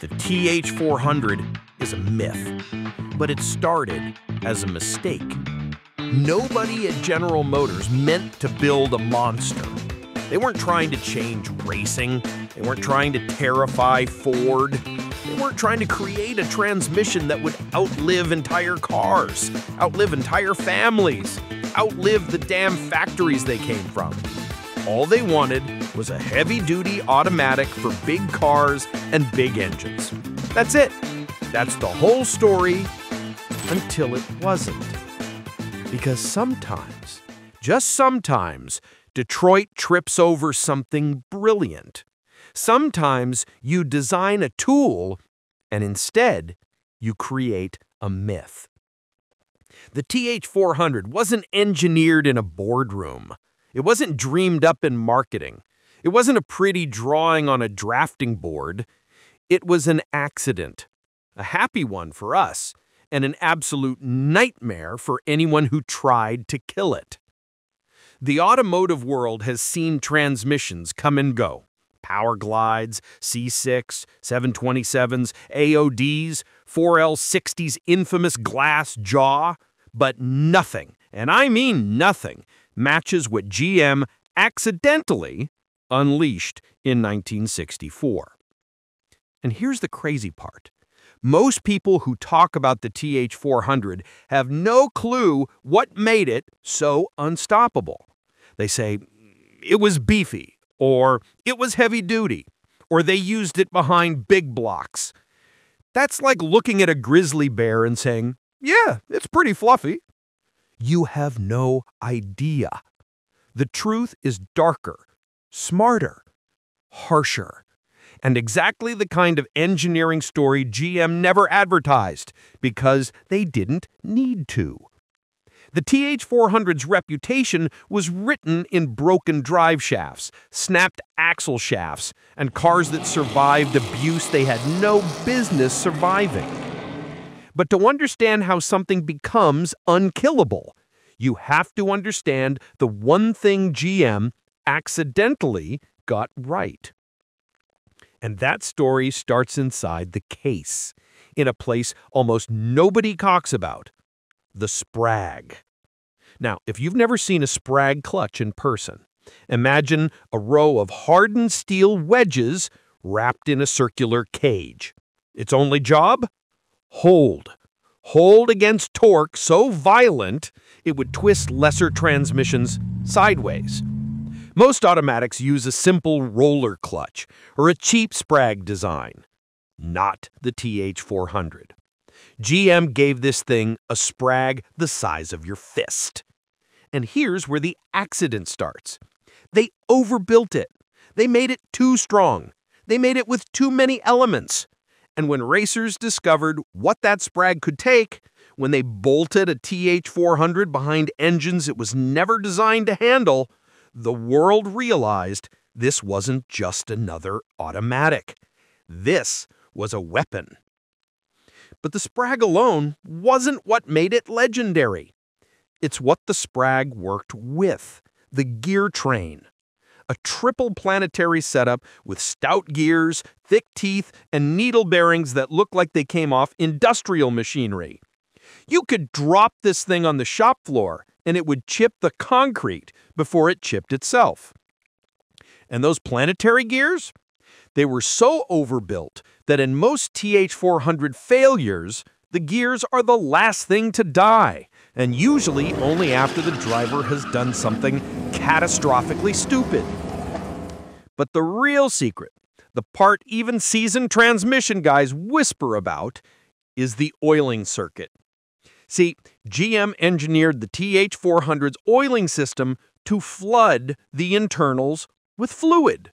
The TH400 is a myth, but it started as a mistake. Nobody at General Motors meant to build a monster. They weren't trying to change racing. They weren't trying to terrify Ford. They weren't trying to create a transmission that would outlive entire cars, outlive entire families, outlive the damn factories they came from. All they wanted was a heavy duty automatic for big cars and big engines. That's it. That's the whole story until it wasn't. Because sometimes, just sometimes, Detroit trips over something brilliant. Sometimes you design a tool and instead you create a myth. The TH400 wasn't engineered in a boardroom. It wasn't dreamed up in marketing. It wasn't a pretty drawing on a drafting board. It was an accident, a happy one for us, and an absolute nightmare for anyone who tried to kill it. The automotive world has seen transmissions come and go. Powerglides, C6, 727s, AODs, 4L60's infamous glass jaw, but nothing, and I mean nothing, matches what GM accidentally unleashed in 1964. And here's the crazy part. Most people who talk about the TH400 have no clue what made it so unstoppable. They say, it was beefy, or it was heavy duty, or they used it behind big blocks. That's like looking at a grizzly bear and saying, yeah, it's pretty fluffy. You have no idea. The truth is darker, smarter, harsher, and exactly the kind of engineering story GM never advertised because they didn't need to. The TH400's reputation was written in broken drive shafts, snapped axle shafts, and cars that survived abuse they had no business surviving. But to understand how something becomes unkillable, you have to understand the one thing GM accidentally got right. And that story starts inside the case, in a place almost nobody talks about the Sprag. Now, if you've never seen a Sprag clutch in person, imagine a row of hardened steel wedges wrapped in a circular cage. Its only job? Hold. Hold against torque so violent it would twist lesser transmissions sideways. Most automatics use a simple roller clutch or a cheap Sprag design. Not the TH400. GM gave this thing a Sprag the size of your fist. And here's where the accident starts. They overbuilt it. They made it too strong. They made it with too many elements. And when racers discovered what that Sprag could take, when they bolted a TH400 behind engines it was never designed to handle, the world realized this wasn't just another automatic. This was a weapon. But the Sprag alone wasn't what made it legendary. It's what the Sprag worked with the gear train. A triple planetary setup with stout gears, thick teeth, and needle bearings that look like they came off industrial machinery. You could drop this thing on the shop floor and it would chip the concrete before it chipped itself. And those planetary gears? They were so overbuilt that in most TH400 failures, the gears are the last thing to die, and usually only after the driver has done something catastrophically stupid. But the real secret, the part even seasoned transmission guys whisper about, is the oiling circuit. See, GM engineered the TH400's oiling system to flood the internals with fluid.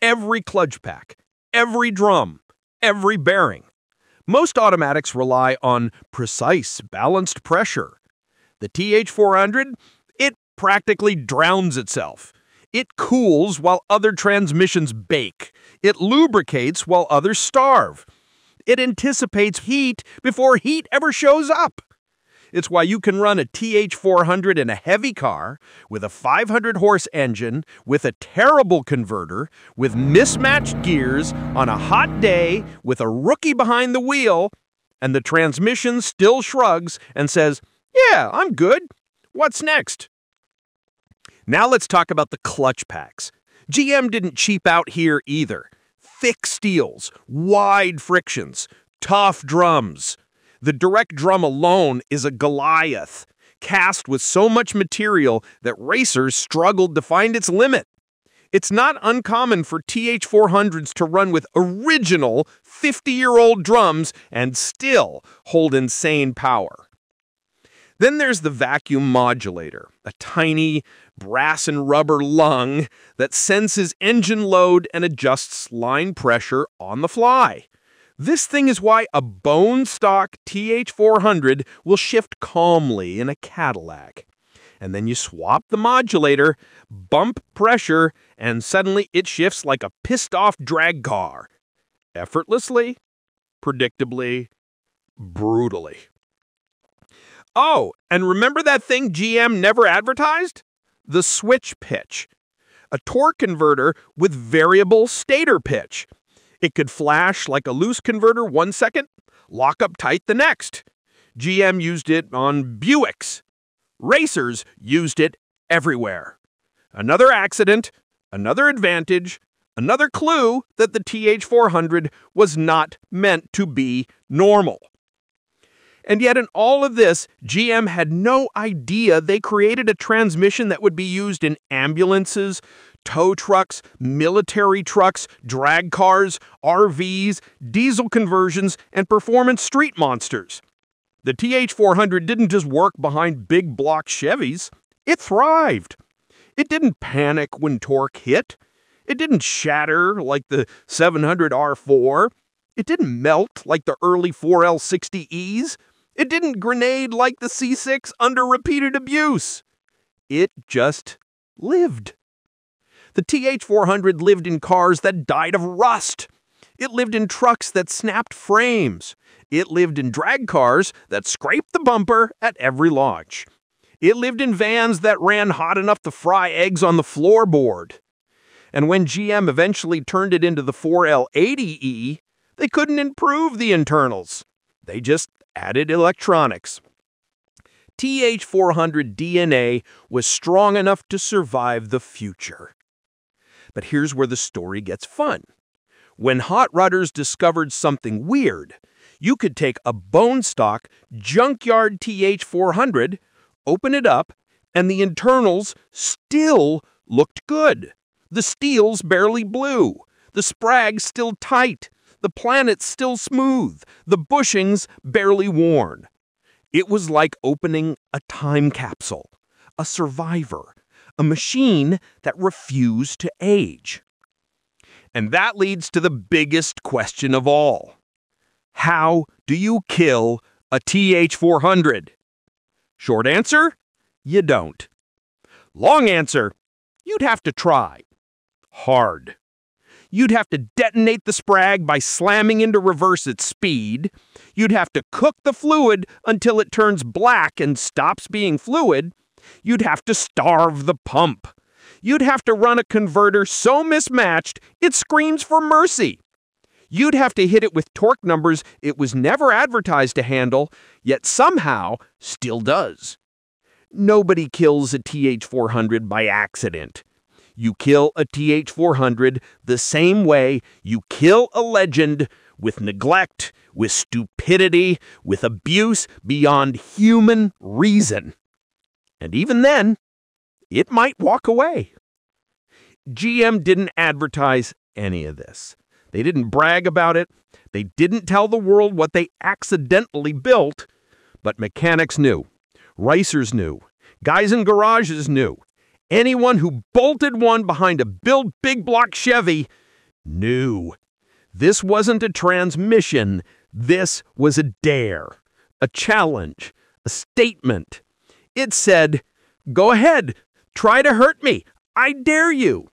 Every clutch pack, every drum, every bearing. Most automatics rely on precise, balanced pressure. The TH400, it practically drowns itself. It cools while other transmissions bake. It lubricates while others starve. It anticipates heat before heat ever shows up. It's why you can run a TH400 in a heavy car with a 500 horse engine, with a terrible converter, with mismatched gears on a hot day, with a rookie behind the wheel, and the transmission still shrugs and says, Yeah, I'm good. What's next? Now let's talk about the clutch packs. GM didn't cheap out here either. Thick steels, wide frictions, tough drums. The direct drum alone is a Goliath, cast with so much material that racers struggled to find its limit. It's not uncommon for TH400s to run with original 50 year old drums and still hold insane power. Then there's the vacuum modulator, a tiny brass and rubber lung that senses engine load and adjusts line pressure on the fly. This thing is why a bone stock TH400 will shift calmly in a Cadillac. And then you swap the modulator, bump pressure, and suddenly it shifts like a pissed off drag car. Effortlessly, predictably, brutally. Oh, and remember that thing GM never advertised? The switch pitch. A torque converter with variable stator pitch. It could flash like a loose converter one second, lock up tight the next. GM used it on Buicks. Racers used it everywhere. Another accident, another advantage, another clue that the TH400 was not meant to be normal. And yet, in all of this, GM had no idea they created a transmission that would be used in ambulances, tow trucks, military trucks, drag cars, RVs, diesel conversions, and performance street monsters. The TH400 didn't just work behind big block Chevys, it thrived. It didn't panic when torque hit. It didn't shatter like the 700R4. It didn't melt like the early 4L60Es. It didn't grenade like the C6 under repeated abuse. It just lived. The TH 400 lived in cars that died of rust. It lived in trucks that snapped frames. It lived in drag cars that scraped the bumper at every launch. It lived in vans that ran hot enough to fry eggs on the floorboard. And when GM eventually turned it into the 4L80E, they couldn't improve the internals. They just added electronics. TH400 DNA was strong enough to survive the future. But here's where the story gets fun. When hot rodders discovered something weird, you could take a bone stock junkyard TH400, open it up, and the internals still looked good. The steels barely blew, the sprags still tight, the planet still smooth, the bushings barely worn. It was like opening a time capsule, a survivor, a machine that refused to age. And that leads to the biggest question of all. How do you kill a TH400? Short answer, you don't. Long answer, you'd have to try. Hard you'd have to detonate the sprag by slamming into reverse at speed. You'd have to cook the fluid until it turns black and stops being fluid. You'd have to starve the pump. You'd have to run a converter so mismatched it screams for mercy. You'd have to hit it with torque numbers it was never advertised to handle, yet somehow still does. Nobody kills a TH400 by accident. You kill a TH 400 the same way you kill a legend with neglect, with stupidity, with abuse beyond human reason. And even then, it might walk away. GM didn't advertise any of this. They didn't brag about it. They didn't tell the world what they accidentally built. But mechanics knew. Racers knew. Guys in garages knew. Anyone who bolted one behind a build big block Chevy knew. This wasn't a transmission, this was a dare, a challenge, a statement. It said, Go ahead, try to hurt me, I dare you.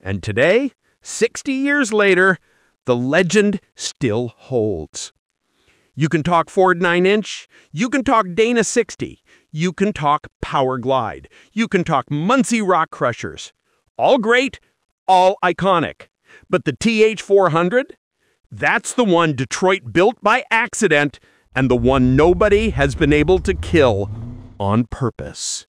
And today, 60 years later, the legend still holds. You can talk Ford 9 inch. You can talk Dana 60. You can talk Powerglide. You can talk Muncie Rock Crushers. All great, all iconic. But the TH400? That's the one Detroit built by accident and the one nobody has been able to kill on purpose.